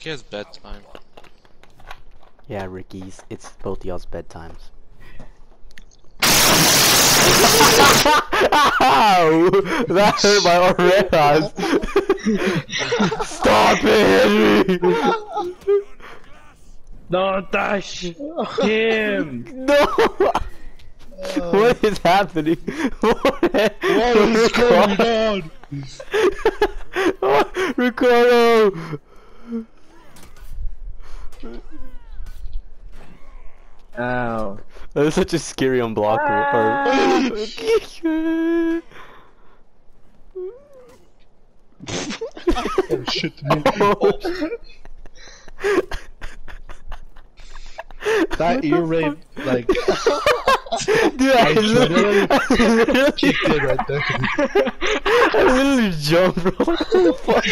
He has bedtime. Yeah, Ricky's. It's both y'all's bedtimes. Ow! That hurt my orejas. Stop it, Henry! Don't touch him! No! What is happening? What, What is going on? Ricardo! Ow. That was such a scary unblocker. Or... Ah. Oh shit, man. That ear rape, like, Dude, I I literally, I literally, kicked it right there. I literally jumped, bro. What the fuck?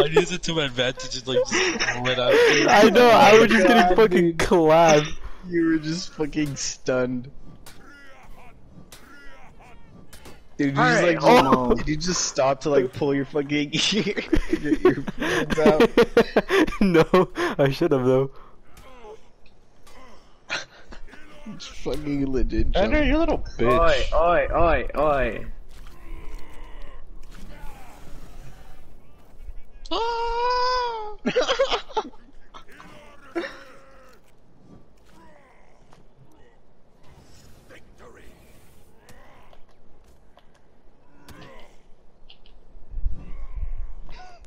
I used it to my advantage and like just went out. I know, I was just getting God, fucking dude. clapped. You were just fucking stunned. Dude, you just Alright, like, oh. did you just stop to like pull your fucking ear, your earphones out? no, I should have though. Just fucking legit Andrew, you little Oi, bitch. oi, oi, oi.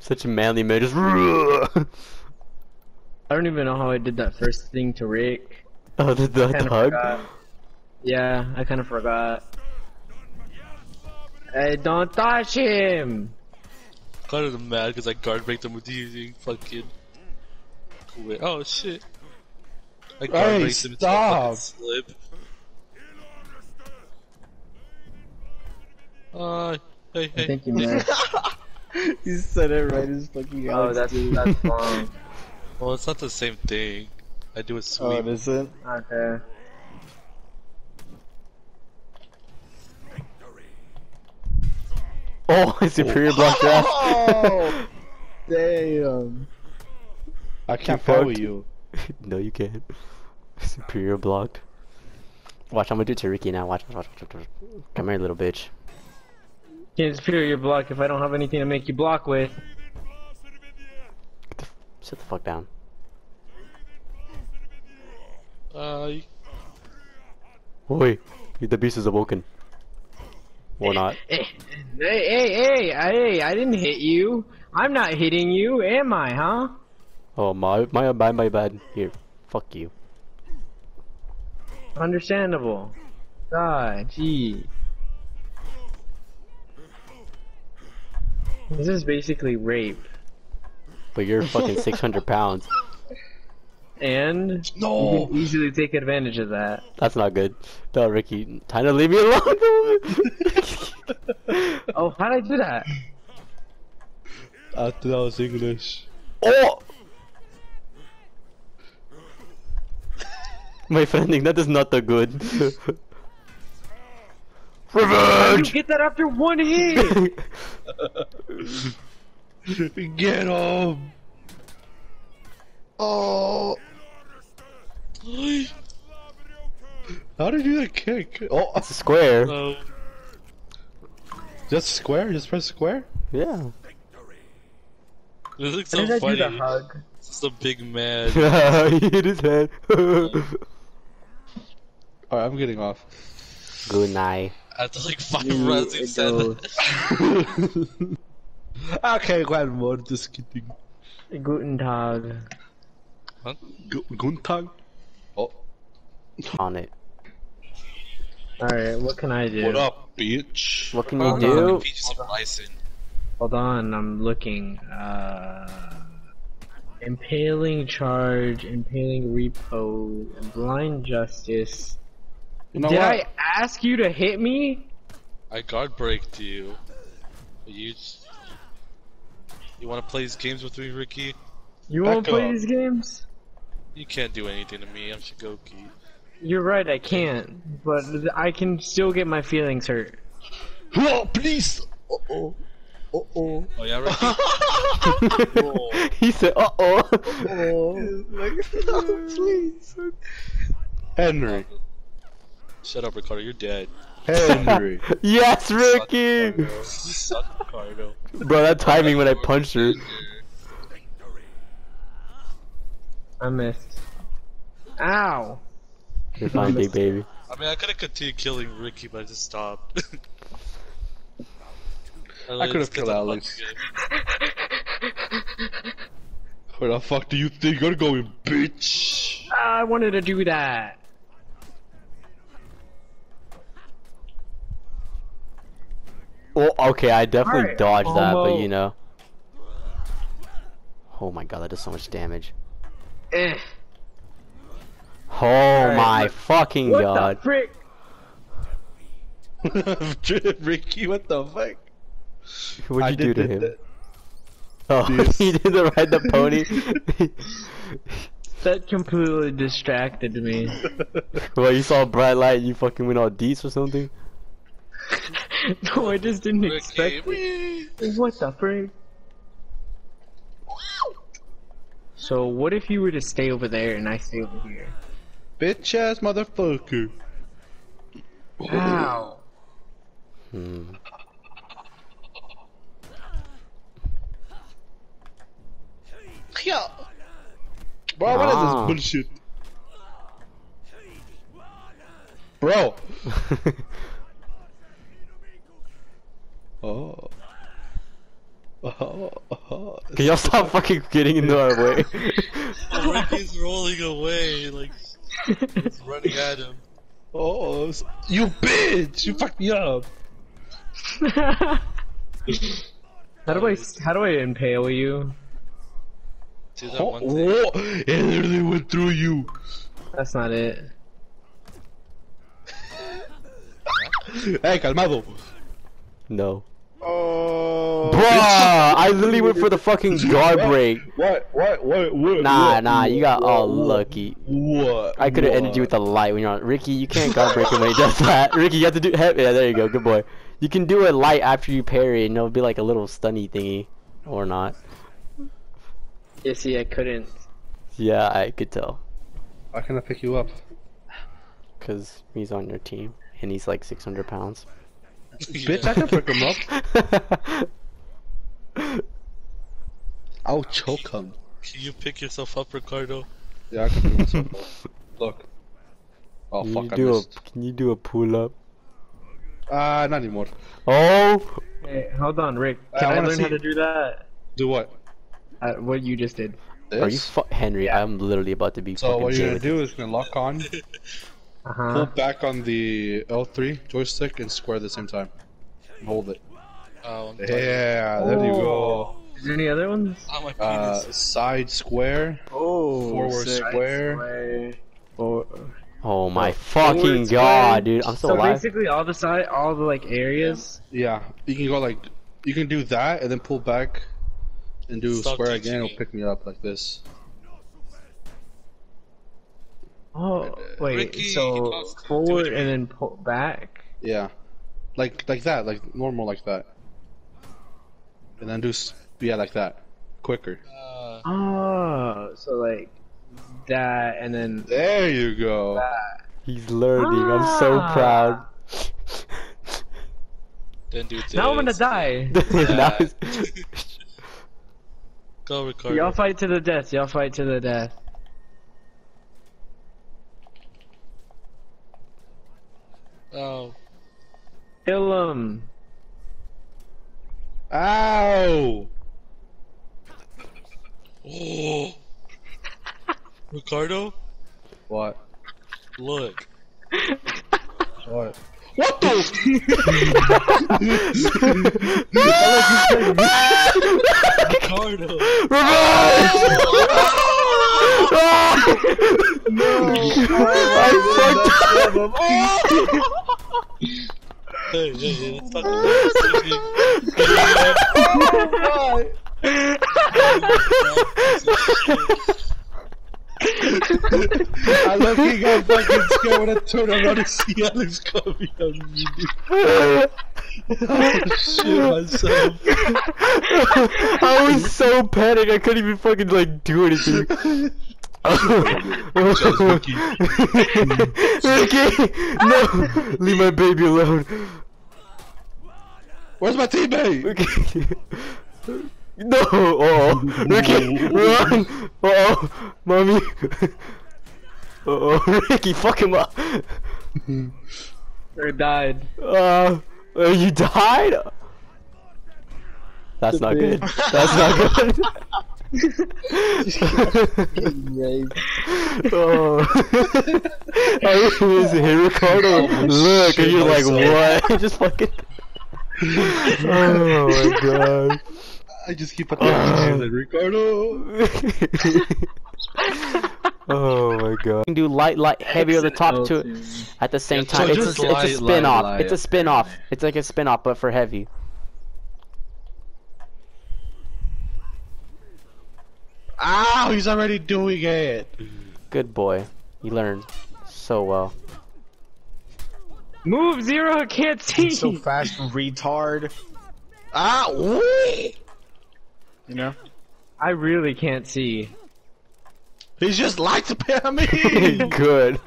Such a manly man, just. I don't even know how I did that first thing to Rick. Oh, the, the Kinda hug? forgot. Yeah, I kind of forgot. Hey, don't touch him! Kind of mad because I guard break them with using fucking. Wait, oh shit! I guard Hey, break them into a stop. fucking slip. Uh, hey, I hey. think you missed. He said it right as fucking oh, that's did. that's wrong. Well, it's not the same thing. I do a sweep. Oh, sweep. it isn't? Okay. Oh, superior block draft. Oh! Damn. I can't You follow you. no, you can't. Superior blocked. Watch, I'm gonna do it to Ricky now. Watch, watch, watch, watch, watch. Come here, little bitch. Can't superior block if I don't have anything to make you block with. Sit the fuck down. Uh, you- Oi, the beast is awoken. Or not. Hey, hey, hey, hey, hey, I didn't hit you. I'm not hitting you, am I, huh? Oh, my, my, my, my bad. Here, fuck you. Understandable. God, gee. This is basically rape. But you're fucking 600 pounds. And No. you can easily take advantage of that. That's not good. No, Ricky, time to leave me alone. Oh, how'd I do that? I thought that was English. oh! My friending, that is not the good. Revenge! You get that after one hit! Get him! Oh! How did you do that kick? Oh, It's a square. no. just square? Just press square? Yeah. This looks How so did I do funny. the hug? It's a big man. he hit his head. Alright, I'm getting off. Good night. After like five You rounds, he said idiot. okay, one more, just kidding. Guten Tag. Gu- Guntag? Oh, On it. Alright, what can I do? what up, bitch? What can you Hold do? on. Peaches and bison. Hold on, I'm looking. Uh, impaling charge, impaling repo, blind justice. You know Did what? I ask you to hit me? I guard breaked you. You. You want to play these games with me, Ricky? You Back won't play these games? You can't do anything to me. I'm Shugoki. You're right, I can't. But I can still get my feelings hurt. Oh, please! Oh, oh. oh, oh. Oh yeah, Ricky. he said, "Uh oh." Oh, like, no, please. Henry. Shut up, Ricardo. You're dead. Henry. yes, Ricky. You suck, Ricardo. Bro, that timing when I punched her. I missed. Ow! You're fine, big baby. I mean, I could have continued killing Ricky, but I just stopped. I could've killed Alex. Where the fuck do you think you're going, bitch? I wanted to do that. Oh, okay, I definitely Alright, dodged that, but you know. Oh my god, that does so much damage. Eh. Oh my look. fucking What god. the frick? Ricky, what the fuck? What'd I you do did to the- him? the- Oh, he did the ride the pony. That completely distracted me. well, you saw a bright light and you fucking went all deets or something? no, I just didn't Ricky, expect it. What the frick? So what if you were to stay over there and I stay over here? Bitch ass motherfucker. Wow. Hmm. Yo. Bro, what is Ah. this bullshit? Bro. Oh. Oh, oh. Can y'all stop fucking getting into our way? Ricky's rolling away, like he's running at him. Oh, s- you bitch! You fucked me up. how do I how do I impale you? Do that Oh, one thing. oh, it literally went through you. That's not it. Hey, calmado. No. Oh. Bruh, I literally went for the fucking guard break. What? What? What? What? Nah, what, nah, you got what, all lucky. What? I could have ended you with a light when you're on. Ricky, you can't guard break him when he does that. Ricky, you have to do. Yeah, there you go. Good boy. You can do a light after you parry, and it'll be like a little stunny thingy, or not. Yeah, see, I couldn't. Yeah, I could tell, Why can't I pick you up? cause he's on your team, and he's like 600 pounds. Bitch, I can pick him up. I'll choke him. Can you pick yourself up, Ricardo? Yeah, I can pick myself up. Look. Oh Can fuck, you I do a. Can you do a pull up? Ah, not anymore. Oh, Hey, hold on, Rick. I Can I, wanna learn how to do that? Do what? Uh, what you just did. This? are you fu- Henry? I'm literally about to be so fucking what you're gonna do is you're gonna lock on, Uh pull back on the L3 joystick, and square at the same time. Hold it. Oh, I'm Yeah, there you go. Is there any other ones? Oh, Uh, side square. Oh, Forward sick. square. Or, Oh my Forward fucking square. god, dude! I'm still so alive. basically, all the side, all the like areas. Yeah, you can go like, you can do that and then pull back, and do Stop square again. me. It'll pick me up like this. Oh wait, Ricky, so lost it. Do forward and then pull back. Yeah, like like that, like normal like that. And then do yeah like that, quicker. Uh, Oh, so like that and then There you go. that. He's learning. I'm so Ah. proud. then do this. Now I'm gonna die. Now he's- Go, Ricardo. Y'all fight to the death. Y'all fight to the death. Oh, Kill him. Ow! oh. Ricardo, What? look. What? What the? Ricardo. Hey, hey, hey, let's talk about I love you got fucking scared when I turn around to see Alex coming on me. Oh, shit myself. I was so panicked I couldn't even fucking like do anything. Ricky. Ricky, no, leave my baby alone. Where's my teammate? Ricky. No, oh, Ricky, run! Uh oh, mommy. Uh oh, Ricky, fuck him up. Or died. Uh, uh, you died? That's not good. That's not good. oh. I was hey Ricardo, look, and you're like, what? Just fucking. oh my god. I just keep attacking you, Ricardo. oh my god. You can do light, light, heavy on the top too at the same Yeah, so time. It's just a, it's a spin off. light, It's a spin off. It's like a spin off, but for heavy. Ow, he's already doing it. Good boy. You learned so well. Move zero, I can't see. so fast, retard. Ah, wee! You know? I really can't see. He's just light me! Good.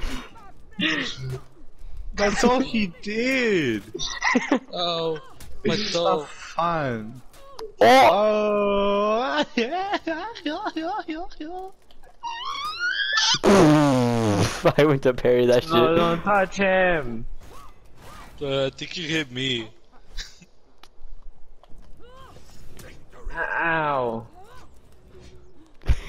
That's all he did. Oh, my It's toe. not fun. Oh! Yeah, yeah, yeah, yeah, yeah. I went to parry that shit. No, don't touch him. Uh, I think you hit me. Ow.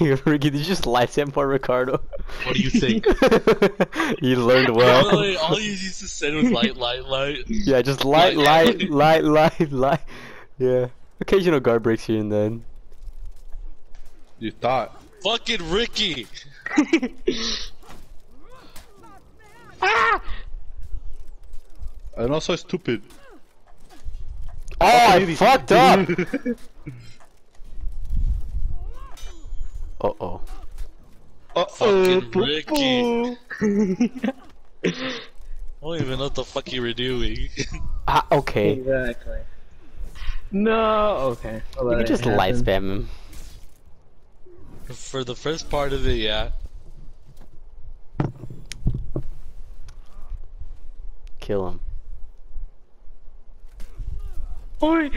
Ricky, did you just light him for Ricardo? What do you think? you learned well. Literally, all you used to say was light, light, light. Yeah, just light, Light. light, light, light, light. Yeah. Occasional guard breaks here and then. You thought. Fucking Ricky. ah! And also stupid. Oh, I Maybe. fucked up! Uh oh. Uh Fucking Ricky. I don't even know what the fuck you were doing. Ah, okay. Exactly. No, okay. I'll You can it just light spam him. For the first part of it, yeah. Kill him. Oi!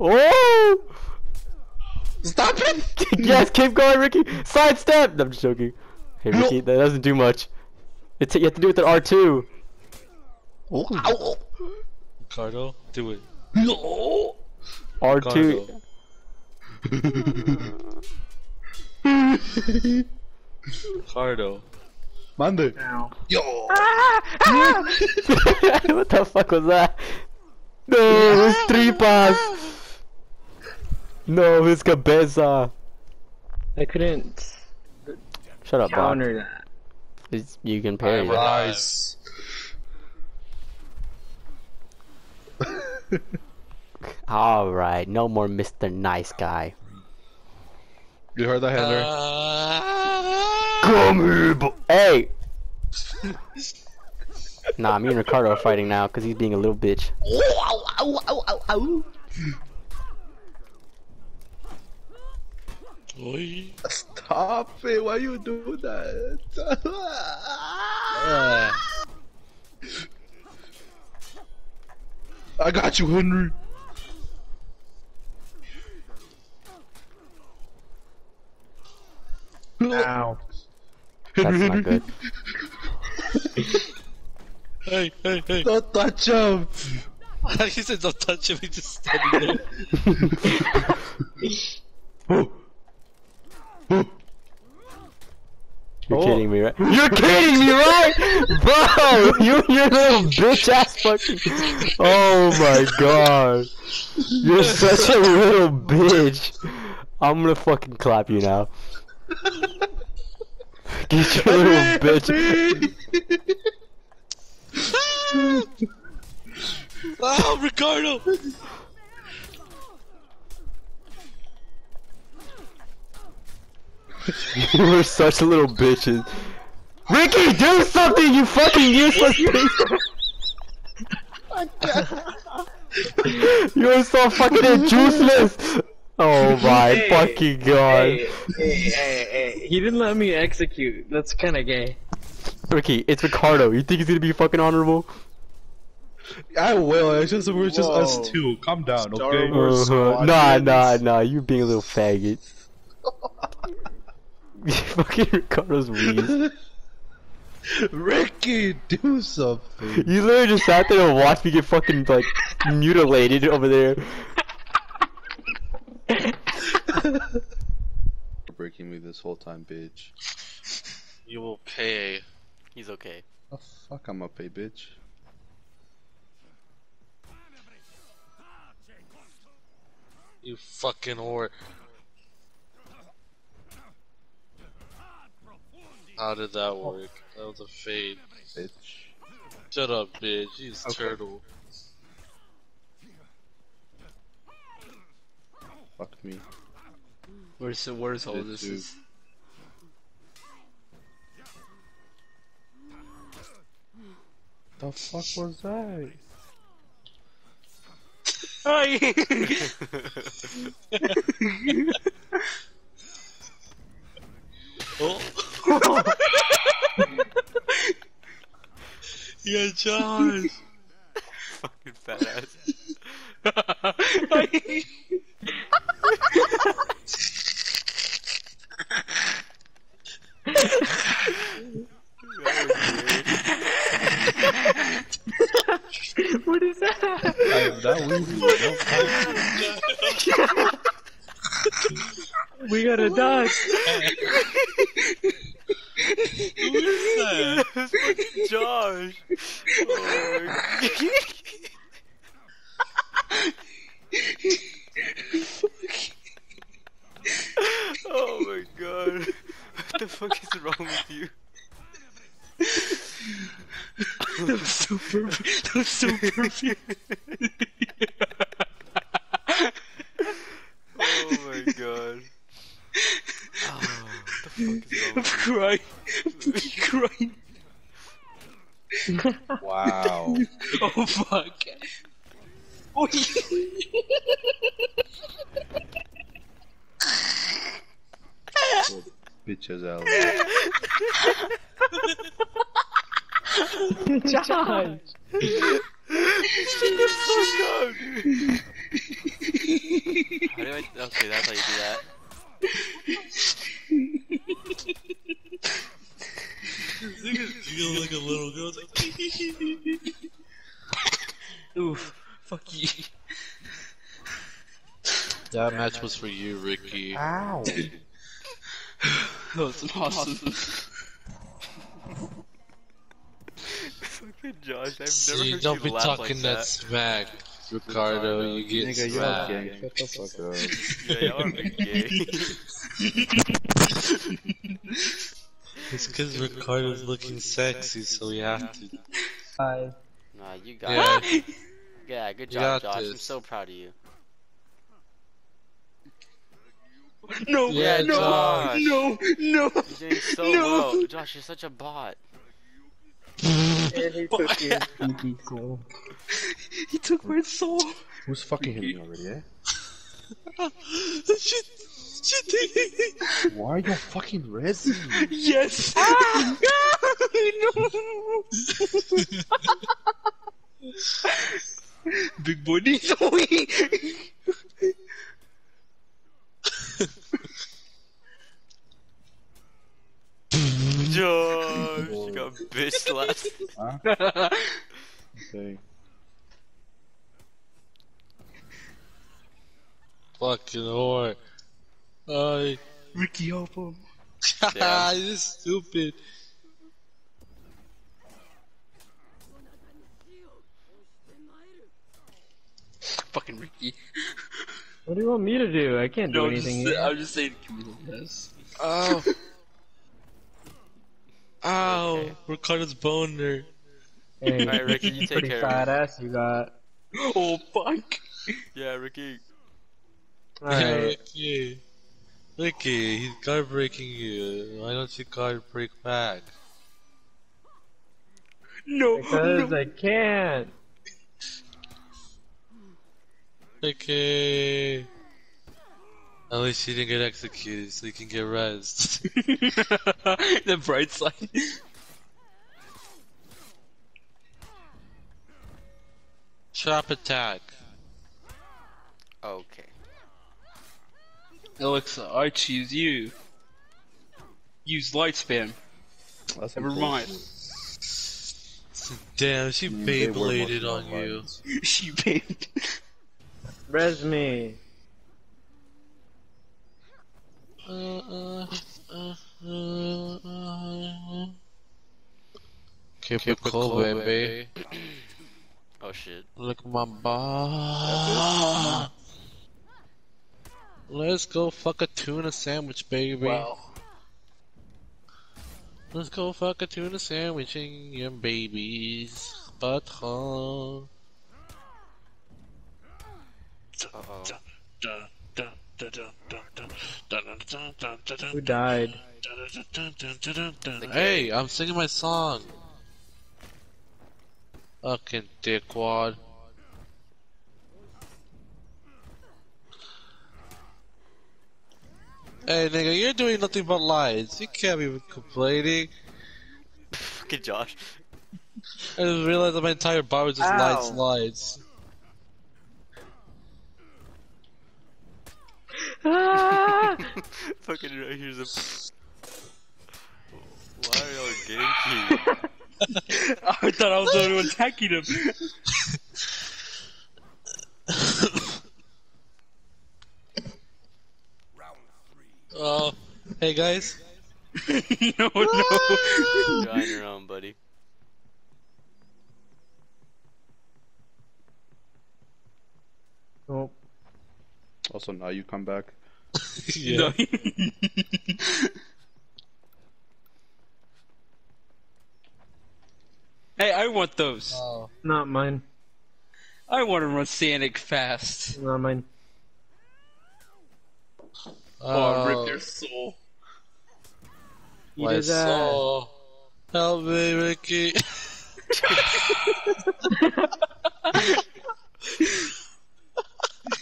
Oh! Stop it! yes, keep going, Ricky. Sidestep. No, I'm just joking. Hey, Ricky, that doesn't do much. It's you have to do it with an R2. Ow. Ricardo, do it. No. R2. Ricardo. Mande. Ow. Yo. what the fuck was that? No, it was tripas. No, his cabeza. I couldn't Shut up, Bob. counter that. It's- You can parry. Alright, it. we're Nice. All right, no more Mr. Nice Guy. You heard that, Henry? Uh, Come here, bo- Hey. nah, me and Ricardo are fighting now because he's being a little bitch. Oi. Stop it! Why you do that? I got you, Henry. Ow. That's not good. Hey, hey, hey. Don't touch him. he said don't touch him, he just standing there. You're Oh. kidding me, right? You're kidding me, right? Bro, you your little bitch ass fucking. Oh my god. You're such a little bitch. I'm gonna fucking clap you now. Get your little bitch. oh, Ricardo! You were such a little bitches. Ricky, do something, you fucking useless bitch. You're so fucking juiceless. Oh my Hey, fucking god. Hey, hey, hey, hey, he didn't let me execute. That's kind of gay. Ricky, it's Ricardo. You think he's gonna be fucking honorable? I will. It's just we're just us Whoa. two. Calm down, Star okay? Wars. Uh-huh. Nah, nah, nah. You being a little faggot. fucking Ricardo's weed. Ricky, do something. You literally just sat there and watched me get fucking like mutilated over there. Breaking me this whole time, bitch. You will pay. He's okay. Oh fuck, I'm a pay, eh, bitch. You fucking whore. How did that work? That was a fade. Bitch. Shut up, bitch. He's Okay. turtle. Fuck me. Where's the where's all this? Is? The fuck was that? Oh. yeah, Josh. Fucking fat ass. what is that? I am that woozy. We got a dog. Who is that? Josh. oh my god. What the fuck is wrong with you? That was so perfect. That was so perfect. Oh my god. Oh, what the fuck is wrong I'm crying. I'm crying. Wow. Oh fuck. Oh, Bitches out. Josh. How do I? Okay, that's how you do that. This nigga's feel like a little girl. It's like, Oof. Fuck you. That match was for you, Ricky. Ow. That was awesome. Fucking Josh, I've never See, heard don't you be laugh talking like that, that. smack, Ricardo. You get Nigga, you're smacked. gang. Shut the fuck up. Yeah, y'all are gay. It's because Ricardo's looking sexy, so we have to. Hi. Nah, you got Yeah. it. Yeah, good job, got Josh. I'm so proud of you. No, Yeah, no, Josh. no, no. You're doing so No. well. Josh, you're such a bot. And he took his soul. He took my soul. Who's fucking him already, eh? Shit. Shit. Why are you fucking red? yes. Big boy needs a wee. Josh, you got bitch slapped. Okay. Fucking whore. I. Ricky, help him. Damn. You're stupid. Fucking Ricky. What do you want me to do? I can't do No, anything. just. I'm just saying. Give me the best. Ow. Ow. Okay. Ricardo's boner. Hey, Alright, Ricky, you take pretty care. fat ass you got. Oh, fuck. Yeah, Ricky. Yeah, Ricky. Ricky, he's guard breaking you. Why don't you guard break back? No, because I can't. Okay. At least he didn't get executed, so he can get rezzed. the bright side. Trap attack. Okay. Alexa, I choose you. Use light spam. That's Never mind. Damn, she bullshit. Beybladed on you. she paid. Res me. Uh, uh, uh, uh, uh. Keep, it cool, baby. Oh shit. Look at my butt. Let's go fuck a tuna sandwich, baby. Wow. Let's go fuck a tuna sandwich in your baby's butthole. Uh oh. Who died? Hey, I'm singing my song. Fucking dickwad. Hey nigga, you're doing nothing but lies. You can't be complaining. Fucking Josh. I just realized that my entire bar was just lies, lies. Ah! Fucking right here's a. Why are y'all ganking? I thought I was the only one attacking him. Oh, hey guys. no, no. You're on your own, buddy. oh, Also, now you come back. yeah. Hey, I want those. Oh. not mine. I want to run Sonic fast. Not mine. Oh, rip Oh, their soul. Eat my his ass. soul. Help me, Ricky.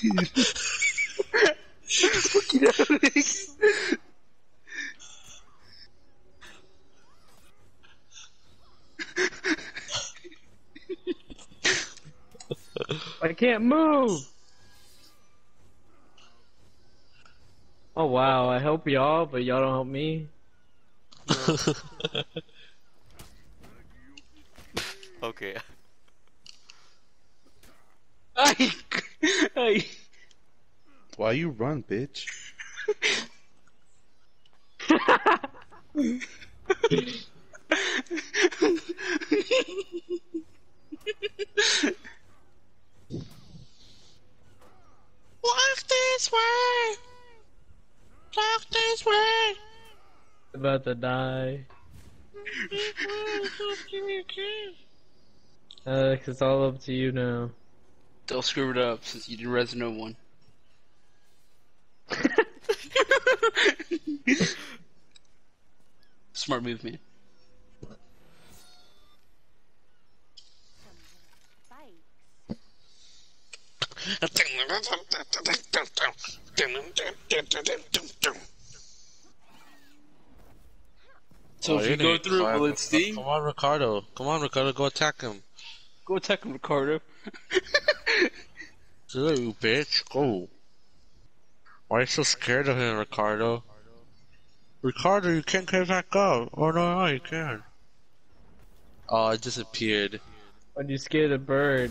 I can't move. Oh wow, I help y'all, but y'all don't help me. Okay. I, I, Why you run, bitch? Walk this way. Walk this way. About to die. Uh, Alex, it's all up to you now. Don't screw it up since you didn't res no one. Smart move, man. So Oh, if you're go gonna through climb. Bullet Steam, Come on, Ricardo. Come on, Ricardo. Go attack him. go attack him, Ricardo. You bitch. Go. Why are you so scared of him, Ricardo? Ricardo, you can't get back up. Oh, no, no, you can. Oh, it disappeared. When you scared a bird.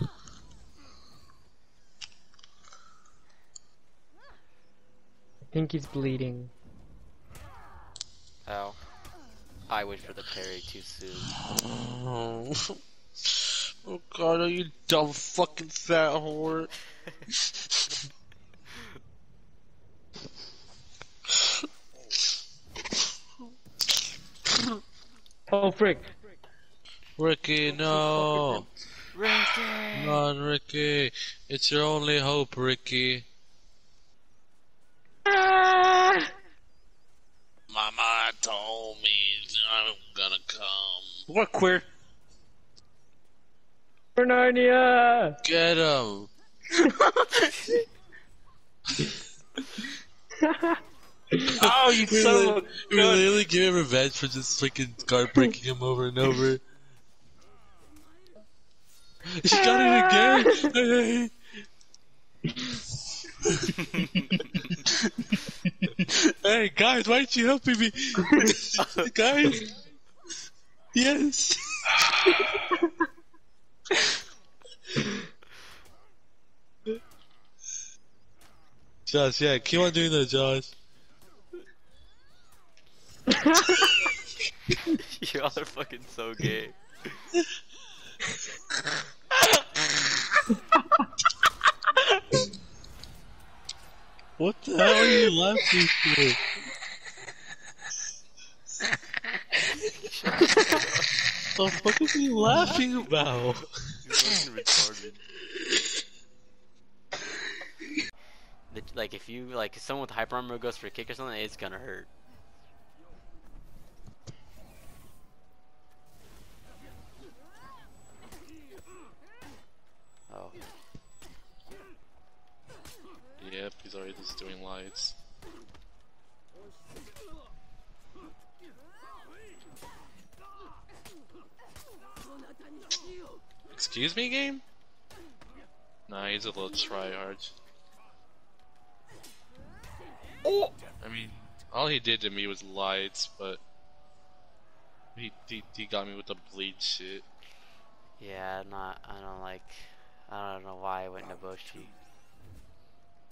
I think he's bleeding. Ow. I went for the parry too soon. Oh. Oh, Ricardo, you dumb fucking fat whore. Oh frick! Ricky, no. Ricky! Come on, Ricky. It's your only hope, Ricky. Mama told me I'm gonna come. What queer? Narnia! Get him! Oh, you We're, li- we're gun. literally giving revenge for just freaking guard breaking him over and over. She got it again! hey guys, why aren't you helping me? guys! Yes! Josh, yeah, keep on doing that, Josh. Y'all are fucking so gay. What the hell are you laughing for? The fuck are you laughing about? You're fucking retarded. The- Like if you like if someone with hyper armor goes for a kick or something, it's gonna hurt. Oh, Yep, he's already just doing lights. Excuse me, game? Nah, he's a little tryhard. Oh! I mean, all he did to me was lights, but he he, he got me with the bleed shit. yeah, I'm not. I don't like. I don't know why I went Nobushi.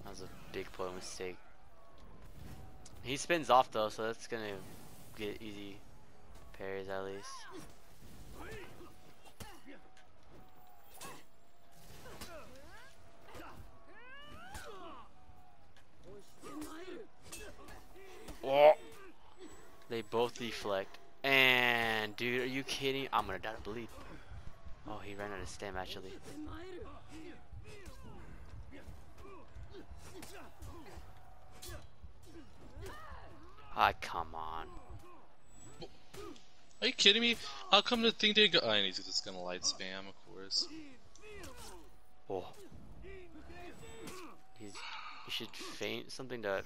That was a big play mistake. He spins off though, so that's gonna get easy parries at least. Oh. They both deflect. And dude, are you kidding? I'm gonna die to bleed. Oh, he ran out of stem actually. Ah, come on. Are you kidding me? How come the thing didn't go? Oh, and he's just gonna light spam, of course. Oh. He's. You should feint something to.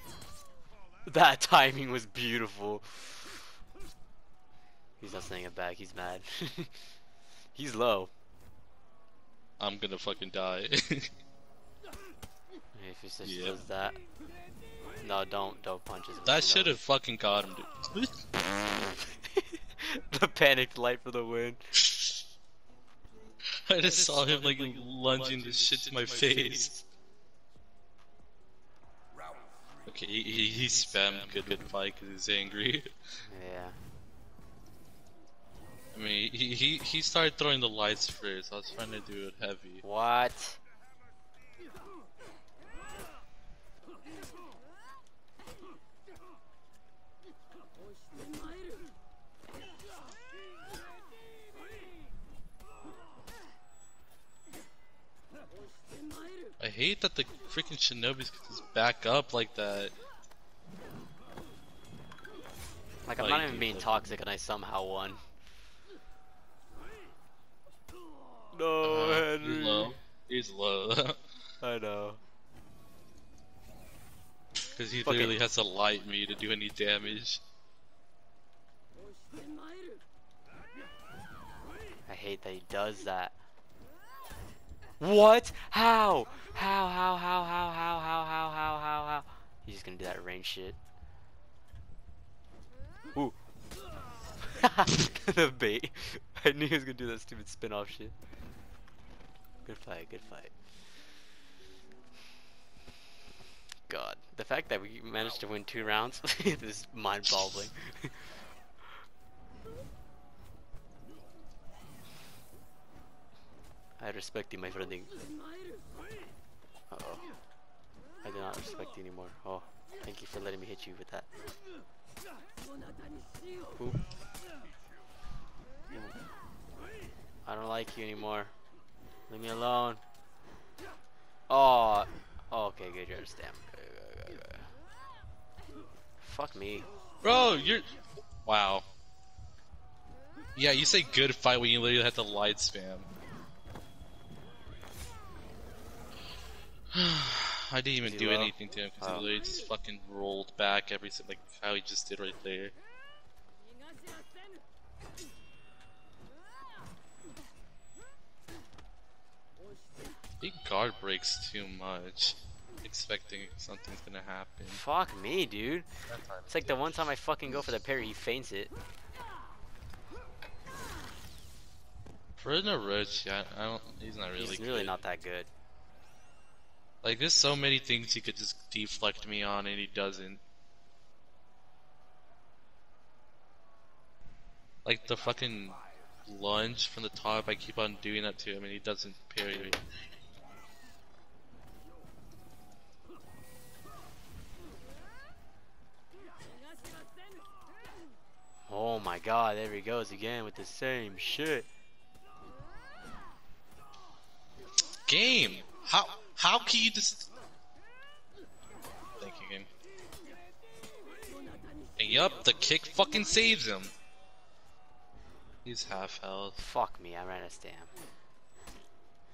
That timing was beautiful. He's not saying it back. He's mad. he's low. I'm gonna fucking die. If he says Yeah. does that. No, don't. Don't punch his. that should have fucking got him, dude. the panicked light for the win. I just saw him like lunging this shit to my face. Okay, he, he, he spammed good good fight because he's angry. Yeah. I mean, he, he he started throwing the lights first. I was trying to do it heavy. What? I hate that the freaking shinobis could just back up like that. Like I'm not even being toxic, and I somehow won. No, Uh, Henry. he's low. He's low. I know. Because he Fuck it. literally has to light me to do any damage. I hate that he does that. What? How? How? How? How? How? How? How? How? How? How? How? He's just gonna do that range shit. Ooh. the bait. I knew he was gonna do that stupid spin-off shit. Good fight. Good fight. God, the fact that we managed to win two rounds is mind-boggling. I respect you, my friend. Uh oh. I do not respect you anymore. Oh, thank you for letting me hit you with that. Ooh. Ooh. I don't like you anymore. Leave me alone. Oh. oh okay, good. You understand. Fuck me. Bro, you're. Wow. Yeah, you say good fight when you literally have to light spam. I didn't even do anything to him because Oh. he uh, literally just fucking rolled back every like how he just did right there. He guard breaks too much, expecting something's gonna happen. Fuck me, dude. It's like the one time I fucking go for the parry, he feints it. Prisoner Naruto, yeah, I don't. He's not really. He's really good. not that good. Like, there's so many things he could just deflect me on, and he doesn't. Like the fucking lunge from the top, I keep on doing that to him, and he doesn't parry. Oh my god, there he goes again with the same shit. Game! How how can you just? Thank you, game. And yup, the kick fucking saves him. He's half health. Fuck me, I ran a stam.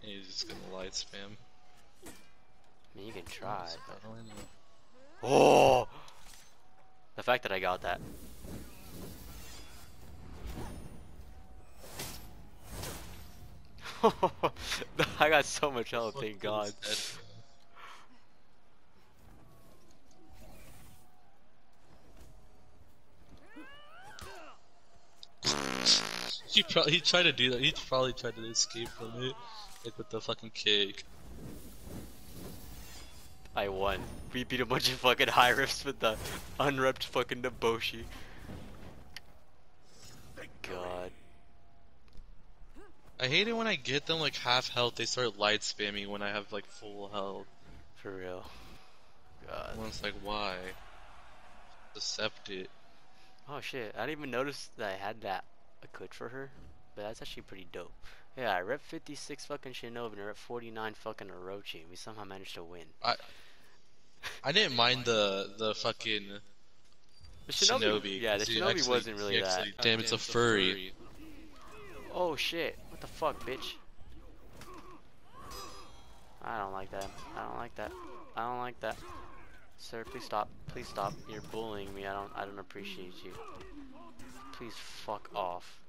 He's just gonna light spam. I mean, you can try. But... I don't know. Oh! The fact that I got that. I got so much health, thank God. He probably he tried to do that. He probably tried to escape from it, like with the fucking cake. I won. We beat a bunch of fucking high riffs with the unrepped fucking Nobushi. God. I hate it when I get them like half health. They start light spamming when I have like full health. For real. God. Everyone's like, why? Accept it. Oh shit, I didn't even notice that I had that equipped for her. But that's actually pretty dope. Yeah, I rep 56 fucking Shinobi and I rep 49 fucking Orochi. We somehow managed to win. I I didn't mind the the fucking The Shinobi. yeah, the he Shinobi actually- wasn't really he that. actually- Damn, it's a furry. Oh shit, what the fuck, bitch? I don't like that. I don't like that. I don't like that. Sir, please stop. Please stop. You're bullying me. I don't I don't appreciate you. Please fuck off.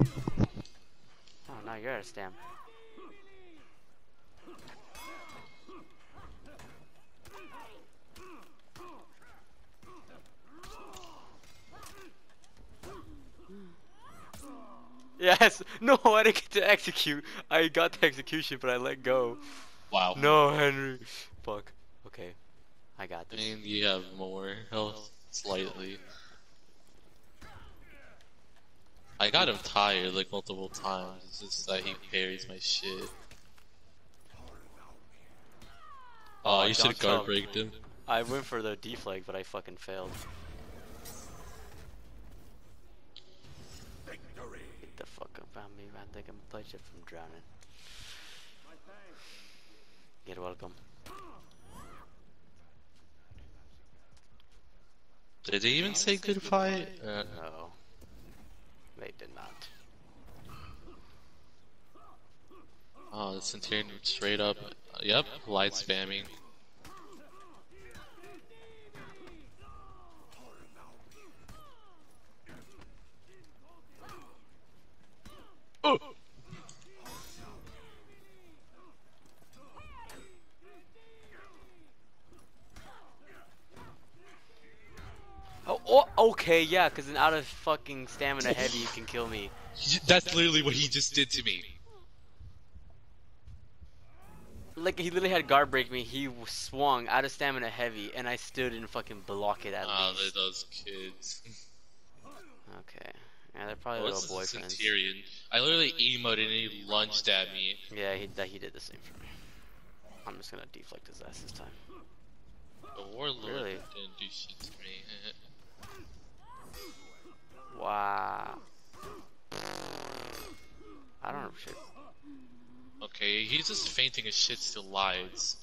Oh, now you're at a stamp. Yes! No, I didn't get to execute. I got the execution, but I let go. Wow. No, Henry. Fuck. Okay. I got I this. mean, you have more health slightly. I got him tired like multiple times. It's just that he parries my shit. Oh, you should guard break him. I went for the deflect, but I fucking failed. Get the fuck up on me, man. They can shit from drowning. You're welcome. Did they even say goodbye? Uh, No. They did not. oh, the Centurion straight up. Yep, light spamming. Okay, yeah, because out of fucking stamina heavy, you can kill me. That's literally what he just did to me. Like, he literally had guard break me, he swung out of stamina heavy, and I still didn't fucking block it at Ah, least. those kids. Okay. Yeah, they're probably Oh, little this is a boyfriends. Centurion. I literally emoted and he lunged at me. Yeah, he, that, he did the same for me. I'm just gonna deflect his ass this time. The Warlord Really? didn't do shit to me. Wow. I don't know shit. Okay, he's just feinting His shit still lies.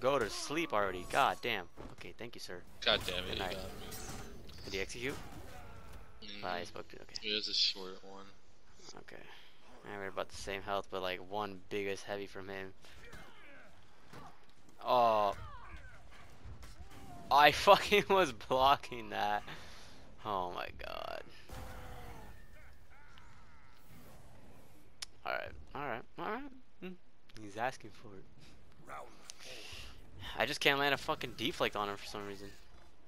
Go to sleep already. God damn. Okay, thank you, sir. God damn it. Did he execute? Mm, Ah, I spoke to. Okay. It was a short one. Okay. And we're about the same health, but like one biggest heavy from him. Oh. I fucking was blocking that. Oh my god. Alright, alright, alright. Mm. He's asking for it. I just can't land a fucking deflect on him for some reason.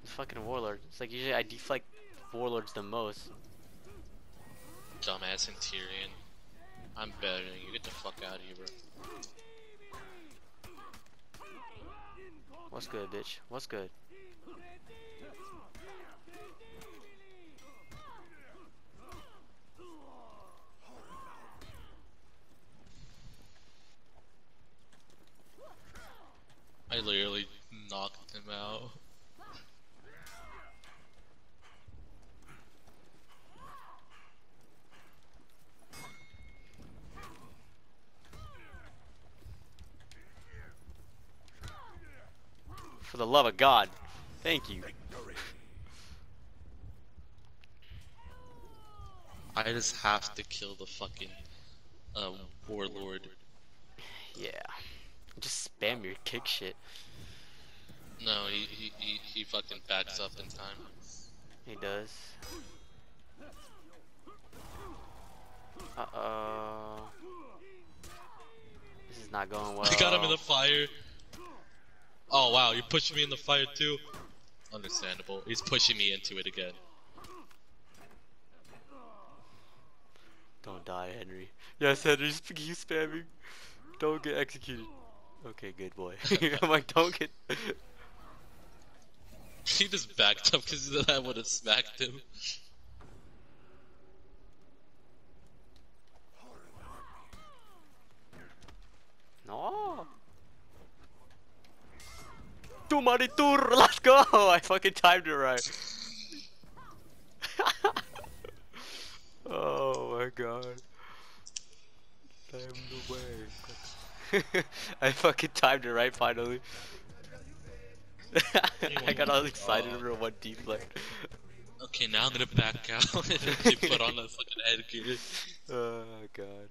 Fucking warlord. It's like usually I deflect warlords the most. Dumbass and Tyrion. I'm better than you. Get the fuck out of here, bro. What's good, bitch? What's good? I literally knocked him out. For the love of God. Thank you. I just have to kill the fucking uh, warlord. Yeah. Just spam your kick shit. No, he, he, he, he fucking backs up in time. He does. Uh oh. This is not going well. I got him in the fire. Oh wow, you're pushing me in the fire too. Understandable. He's pushing me into it again. Don't die, Henry. Yes, Henry, just keep spamming. Don't get executed. Okay, good boy. I'm like, don't get. He just backed up because then I would have smacked him. No. Tu maritur, let's go! I fucking timed it right. oh my god. Timed away. I fucking timed it right finally. I got all excited for one deflect. Okay, now I'm gonna back out and put on a fucking headgear. Oh god.